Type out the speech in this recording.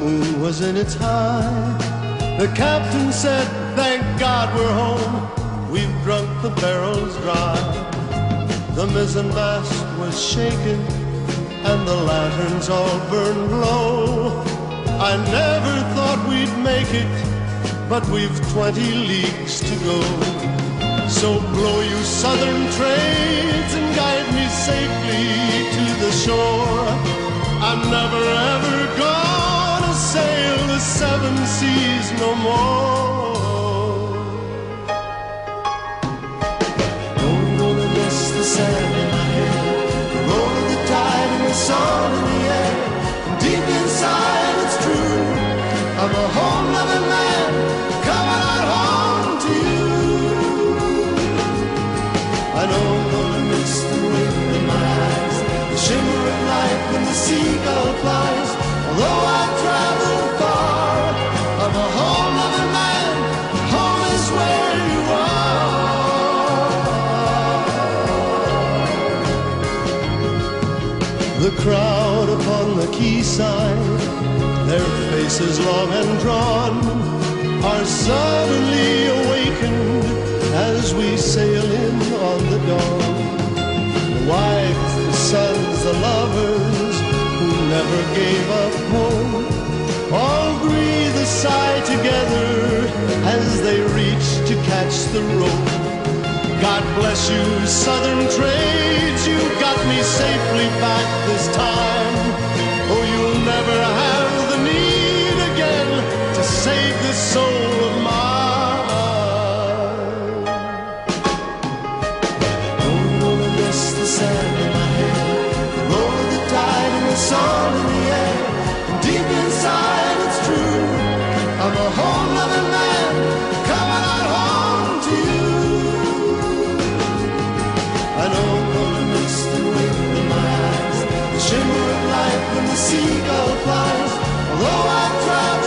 moon was in its high. The captain said, Thank God we're home. We've drunk the barrels dry. The mizzen mast was shaken and the lanterns all burned low. I never thought we'd make it, but we've 20 leagues to go. So blow you southern trades and guide me safely seven seas no more. Don't gonna miss the sand in my hair, the roll of the tide and the sun in the air. And deep inside, it's true. I'm a home loving man coming out home to you. I know The crowd upon the quayside, their faces long and drawn, are suddenly awakened as we sail in on the dawn. The wives, the sons, the lovers who never gave up hope all breathe a sigh together as they reach to catch the rope. God bless you, Southern trades, you got me safely back this time. Oh, you'll never have the need again to save this soul. the seagull flies. Although I try.